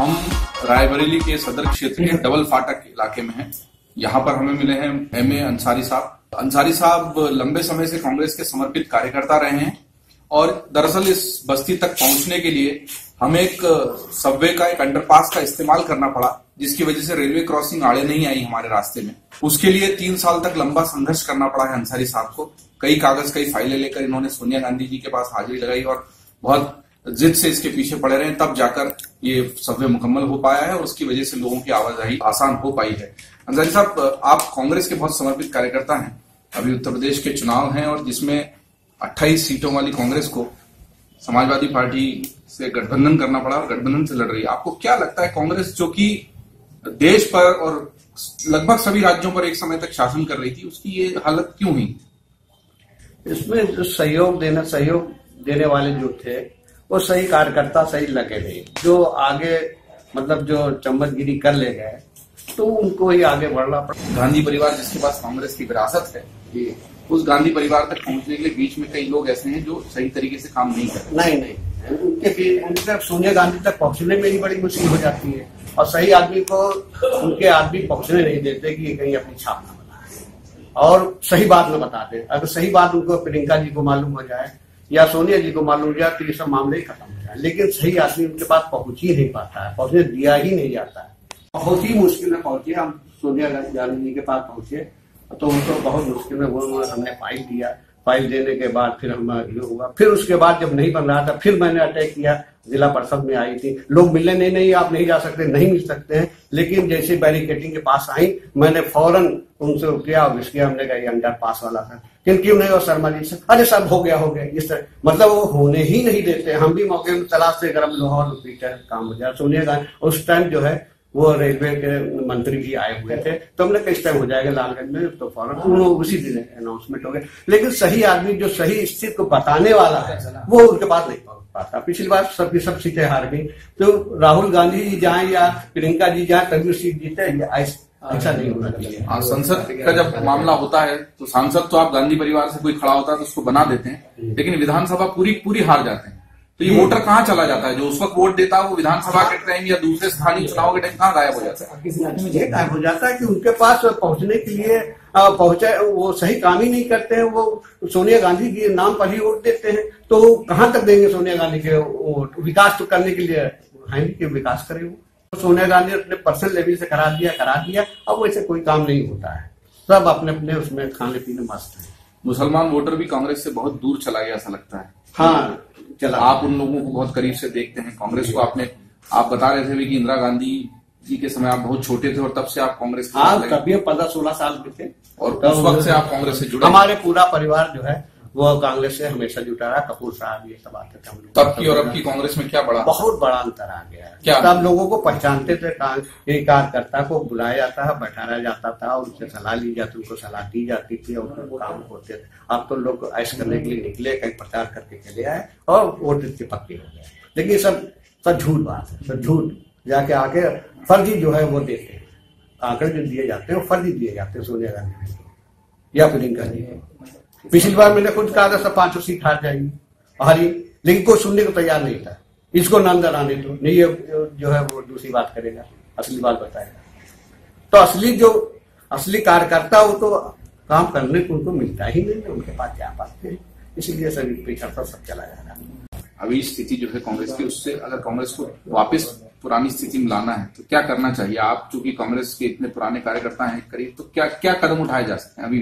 हम रायबरेली के सदर क्षेत्र के डबल फाटक इलाके में हैं। यहाँ पर हमें मिले हैं एम ए अंसारी साहब। अंसारी साहब लंबे समय से कांग्रेस के समर्पित कार्यकर्ता रहे हैं और दरअसल इस बस्ती तक पहुँचने के लिए हमें एक सबवे का, एक अंडरपास का इस्तेमाल करना पड़ा, जिसकी वजह से रेलवे क्रॉसिंग आड़े नहीं आई हमारे रास्ते में। उसके लिए तीन साल तक लंबा संघर्ष करना पड़ा है अंसारी साहब को। कई कागज़, कई फाइलें लेकर इन्होंने सोनिया गांधी जी के पास हाजिरी लगाई और बहुत जिद से इसके पीछे पड़े रहे। तब जाकर ये सभ्य मुकम्मल हो पाया है और उसकी वजह से लोगों की आवाजाही आसान हो पाई है। अंसारी साहब, आप कांग्रेस के बहुत समर्पित कार्यकर्ता हैं। अभी उत्तर प्रदेश के चुनाव हैं और जिसमें 28 सीटों वाली कांग्रेस को समाजवादी पार्टी से गठबंधन करना पड़ा और गठबंधन से लड़ रही है। आपको क्या लगता है कांग्रेस जो कि देश पर और लगभग सभी राज्यों पर एक समय तक शासन कर रही थी, उसकी ये हालत क्यों हुई? इसमें जो सहयोग देना, सहयोग देने वाले जो थे वो सही कार्यकर्ता सही लगे नहीं। जो आगे मतलब जो चम्मचगिरी कर ले गए तो उनको ही आगे बढ़ना पड़ा गांधी परिवार जिसके पास कांग्रेस की विरासत है ये उस गांधी परिवार तक पहुँचने के लिए बीच में कई लोग ऐसे हैं जो सही तरीके से काम नहीं कर नहीं नहीं। उनके उनके सोनिया गांधी तक पहुँचने में ही बड़ी मुश्किल हो जाती है। और सही आदमी को उनके आदमी पहुँचने नहीं देते कि ये कहीं अपनी छाप न बनाए। और सही बात न बताते अगर सही बात उनको प्रियंका जी को मालूम हो जाए या सोनिया जी को मालूम जाए तो ये सब मामले ही खत्म हो जाए लेकिन सही आदमी उनके पास पहुँच ही नहीं पाता है, पहुँचने दिया ही नहीं जाता है। बहुत ही मुश्किल में पहुँचे, हम सोनिया गांधी जी के पास पहुँचे तो उनको बहुत मुश्किल में वो हमने फ़ाइल दिया। फ़ाइल देने के बाद फिर हम ये हुआ। फिर उसके बाद जब नहीं बन रहा था, फिर मैंने अटैक किया। जिला परिषद में आई थी। लोग मिलने नहीं नहीं, आप नहीं जा सकते, नहीं मिल सकते हैं। लेकिन जैसे बैरिकेटिंग के पास आई, मैंने फ़ौरन उनसे किया और किया हमने कहा अंडर पास वाला था। किन क्यों नहीं? और शर्मा जी से, अरे सब हो गया हो गया। इस तरह। मतलब वो होने ही नहीं देते। हम भी मौके में तलाश से गर्म लोहा पीटर काम हो जाए। सोनिया गांधी उस टाइम जो है, वो रेलवे के मंत्री जी आए हुए थे। तो हमने किस टाइम हो जाएगा लालगंज में तो फ़ौरन उसी दिन अनाउंसमेंट हो गया लेकिन सही आदमी जो सही स्थिति को बताने वाला है, वो उनके पास नहीं पाता पिछली बार सब सब सीटें हार गई। तो राहुल गांधी जी जाए या प्रियंका जी जाए तभी सीट जीते ऐसा नहीं होना हाँ संसद का जब मामला होता है तो सांसद तो आप गांधी परिवार से कोई खड़ा होता है तो उसको बना देते हैं। लेकिन विधानसभा पूरी पूरी हार जाते हैं। तो ये वोटर कहाँ चला जाता है? जो उस वक्त वोट देता है वो विधानसभा के टाइम या दूसरे स्थानीय चुनाव के टाइम कहाँ गायब हो जाता है? ये गायब हो जाता है कि उनके पास पहुँचने के लिए पहुँचे वो सही काम ही नहीं करते हैं वो सोनिया गांधी के नाम पर ही वोट देते हैं। तो कहाँ तक देंगे सोनिया गांधी के वोट? विकास तो करने के लिए है कि विकास करे वो? सोनिया गांधी अपने पर्सनल लेवल से करा दिया करा दिया अब वैसे कोई काम नहीं होता है। सब अपने अपने उसमें खाने पीने मस्त है। मुसलमान वोटर भी कांग्रेस से बहुत दूर चला गया ऐसा लगता है। हाँ। चला। आप उन लोगों को बहुत करीब से देखते हैं। कांग्रेस को आपने आप बता रहे थे भी कि इंदिरा गांधी जी के समय आप बहुत छोटे थे और तब से आप कांग्रेस हाँ पंद्रह सोलह साल के थे। और उस वक्त से आप कांग्रेस से जुड़े हमारे पूरा परिवार जो है वो कांग्रेस से हमेशा जुटा रहा कपूर साहब ये सब आते थे हम लोग। तब की और अब की कांग्रेस में क्या बड़ा? बहुत बड़ा अंतर आ गया। है क्या? तब लोगों को पहचानते थे कार्यकर्ता को बुलाया जाता है बैठाया जाता था उनसे सलाह ली जाती उनको सलाह दी जाती थी और उनको काम होते थे। अब तो लोग ऐश करने के लिए निकले कहीं प्रचार करके चले आए और वोट के पक्के हो गए। लेकिन सब सब झूठ बात है सब झूठ। जाके आके फर्जी जो है वो देते हैं। आंकड़े जो दिए जाते हैं वो फर्जी दिए जाते हैं सोनिया गांधी या प्रियंका जी पिछली बार मैंने खुद कहा था, सब पाँचों सीट हार जाएँगी। हारी, लेकिन कोई सुनने को तैयार नहीं था। इसको नंदर आने दो नहीं, ये जो है वो दूसरी बात करेगा, असली बात बताएगा। तो असली जो, असली कार्यकर्ता, वो तो काम करने को, उनको मिलता ही नहीं तो उनके पास जा पाते इसीलिए सभी पिछड़ता सब चला जा रहा है। अभी स्थिति जो है कांग्रेस की, उससे अगर कांग्रेस को वापस पुरानी स्थिति में लाना है तो क्या करना चाहिए? आप चूँकि कांग्रेस के इतने पुराने कार्यकर्ता हैं करीब तो क्या क्या कदम उठाए जा सकते हैं अभी?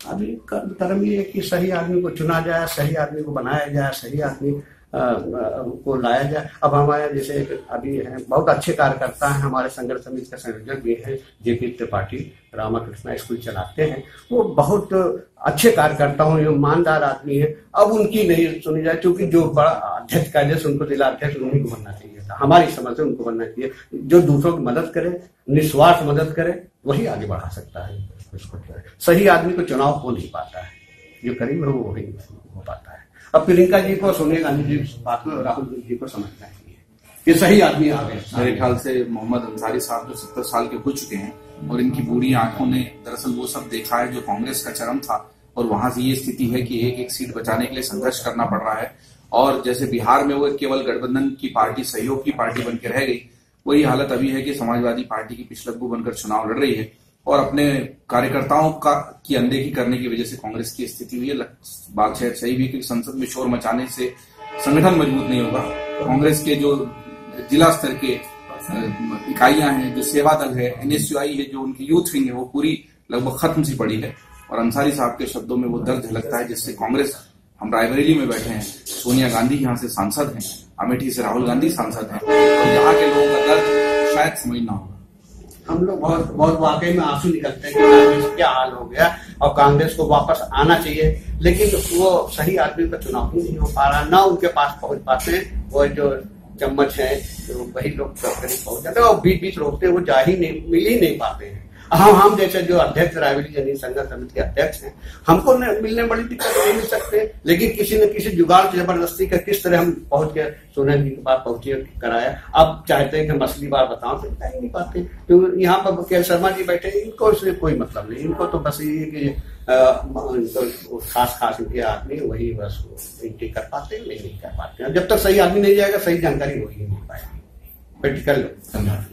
अभी कर्म ये कि सही आदमी को चुना जाए, सही आदमी को बनाया जाए, सही आदमी को लाया जाए। अब हमारे जैसे अभी है, बहुत अच्छे कार्यकर्ता हैं, हमारे संघर्ष समिति के संयोजक भी हैं, जेपी त्रिपाठी, रामाकृष्णा स्कूल चलाते हैं। वो बहुत अच्छे कार्यकर्ता हूँ ईमानदार आदमी है। अब उनकी नहीं सुनी जाए, क्योंकि जो बड़ा अध्यक्ष का जैसे उनको जिला अध्यक्ष उन्हीं को बनना चाहिए। हमारी समझ से उनको बनना चाहिए। जो दूसरों की मदद करे, निस्वार्थ मदद करे, वही आगे बढ़ा सकता है। उसको सही आदमी को चुनाव हो नहीं पाता है। जो करीब है वो वही हो पाता है। अब प्रियंका जी को सोनिया गांधी जी बात में राहुल जी को समझना चाहिए। ये सही आदमी आ गए। मेरे ख्याल से मोहम्मद अंसारी साहब जो सत्तर साल के हो चुके हैं और इनकी बूढ़ी आँखों ने दरअसल वो सब देखा है जो कांग्रेस का चरम था और वहाँ से ये स्थिति है कि एक एक सीट बचाने के लिए संघर्ष करना पड़ रहा है। और जैसे बिहार में वो केवल गठबंधन की पार्टी, सहयोग की पार्टी बन के रह गई, वही हालत अभी है कि समाजवादी पार्टी की पिछलग्गू बनकर चुनाव लड़ रही है और अपने कार्यकर्ताओं का, की अनदेखी करने की वजह से कांग्रेस की स्थिति हुई है। बात शायद सही भी कि संसद में शोर मचाने से संगठन मज़बूत नहीं होगा। कांग्रेस के जो जिला स्तर के इकाइयाँ हैं, जो सेवा दल है, एनएसयूआई है, जो उनकी यूथ विंग है, वो पूरी लगभग खत्म सी पड़ी है। और अंसारी साहब के शब्दों में वो दर्द झलकता है जिससे कांग्रेस हम रायबरेली में बैठे हैं। सोनिया गांधी यहाँ से सांसद हैं, अमेठी से राहुल गांधी सांसद हैं। और यहाँ के लोगों का दर्द शायद समझना होगा। हम लोग बहुत बहुत वाकई में आँसू निकलते हैं कि कांग्रेस क्या हाल हो गया और कांग्रेस को वापस आना चाहिए। लेकिन वो सही आदमी का चुनाव नहीं हो पा रहा, ना उनके पास पहुँच पाते हैं। वो जो चम्मच है तो वही लोग पहुँच जाते हैं और बीच बीच रोकते हैं, वो जा ही नहीं, मिल ही नहीं पाते हैं। हम हम जैसे जो अध्यक्ष रायबली जनी संघर्ष समिति के अध्यक्ष हैं हमको मिलने बड़ी दिक्कत नहीं मिल सकते। लेकिन किसी न किसी जुगाड़ ज़बरदस्ती का किस तरह हम पहुँच के सोने जी के पास पहुँचे कराया। अब चाहते हैं कि हम असली बार बताओ तो बता ही नहीं पाते। तो यहाँ पर के शर्मा जी बैठे इनको इससे कोई मतलब नहीं। इनको तो बस ये कि खास खास इनके आदमी वही बस एंट्री कर पाते नहीं, नहीं कर पाते जब तक सही आदमी नहीं जाएगा सही जानकारी हो ही नहीं पाएगी। प्रैक्टिकल समझा